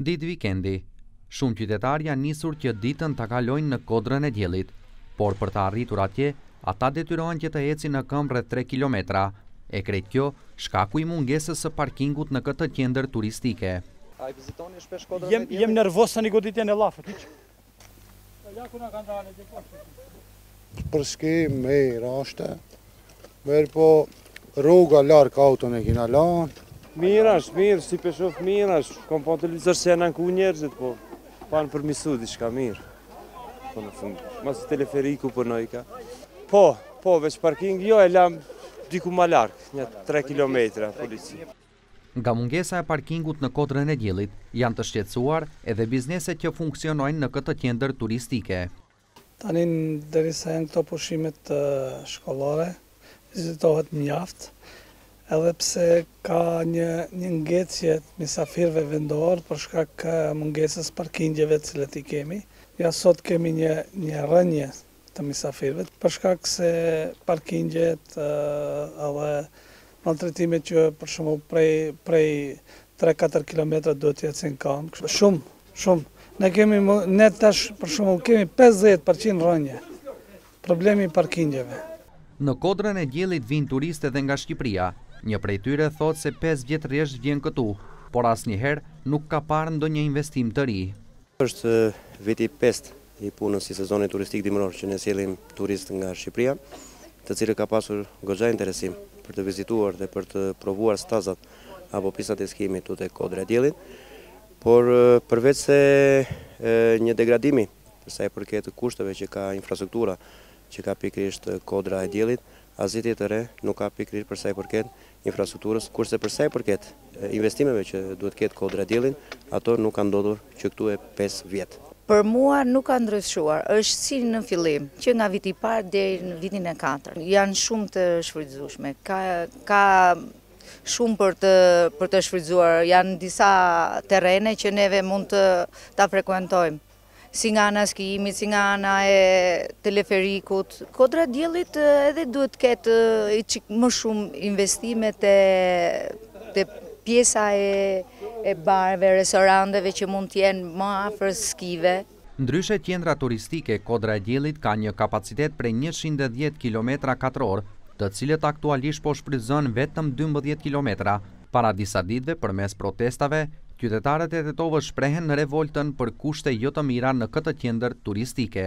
Ditë vikendi, shumë qytetarë janë nisur që ditën ta kalojnë në Kodrën e Diellit, por për të arritur atje, ata detyrohen që të ecin në këmbë rreth tre kilometra, e krejt kjo shkaku i mungesës së parkingut në këtë qendër turistike. A e vizitoni shpesh Kodrën e Diellit? Jem nervoz tani goditje në llafet. Për ski mirë ashtë, mirë po rruga larg auton e kina lanë. Mirë është, mirë, si po shoh mirë është, kom pa në televizor se janë në ku njerëzit, po panë përmirësu diçka mirë. Po në fundë, ma si teleferiku për po nojka. Po, po, veç parking jo, e lamë diku ma larg, një 3 kilometra, polici. Nga mungesa e parkingut në Kodrën e Diellit janë të shqetësuar edhe bizneset që funksionojnë në këtë qendër turistike. Tani derisa janë këto pushimet shkollore, vizitohet mjaft, edhe pse ka një një ngecje të mysafirëve vendorë për shkak mungesës parkingjeve të cilat i kemi. Ja sot kemi një një rënie të mysafirëve për shkak se parkingjet edhe maltretimet që për shembull prej prej tre katër kilometra duhet të ecin në kam shumë shumë ne kemi ne tash për shembull kemi pesëdhjetë për qind rënie problemi i parkingjeve. Në Kodrën e Diellit vijnë turistë edhe nga Shqipëria. Një prej tyre thotë se pesë vjet rresht vjen këtu, por asnjëherë nuk ka parë ndonjë investim të ri. Është viti i pestë i punës i sezonit turistik dimëror që ne sjellim turistë nga Shqipëria, të cilët ka pasur goxha interesim për të vizituar dhe për të provuar stazat apo pistat e skimit tu tek Kodra e Diellit, por përveçse një degradimi për sa i përket kushteve që ka infrastruktura që ka pikërisht Kodra e Diellit, asgjë tjetër të re nuk ka pikërisht për sa i përket infrastrukturës, kurse për sa i përket investimeve që duhet të ketë Kodra e Diellit, ato nuk kanë ndodhur që këtu e pesë vjet. Për mua nuk ka ndryshuar, është si në fillim, që nga viti i parë deri në vitin e katërt. Janë shumë të shfrytëzueshme. Ka ka shumë për të për të shfrytëzuar. Janë disa terrene që neve mund të t'i frekuentojmë. si nga ana e skijimit, si nga ana e teleferikut. Kodra e Diellit edhe duhet të ketë i çik më shumë investime te te pjesa e e bareve, restoranteve që mund të jenë më afër skive. Ndryshe qendra turistike Kodra e Diellit ka një kapacitet prej njëqind e dhjetë kilometra katrorë, të cilët aktualisht po shfrytëzohen vetëm dymbëdhjetë kilometra, Para disa ditëve përmes protestave, qytetarët e Tetovës shprehën revoltën për kushte jo të mira në këtë qendër turistike.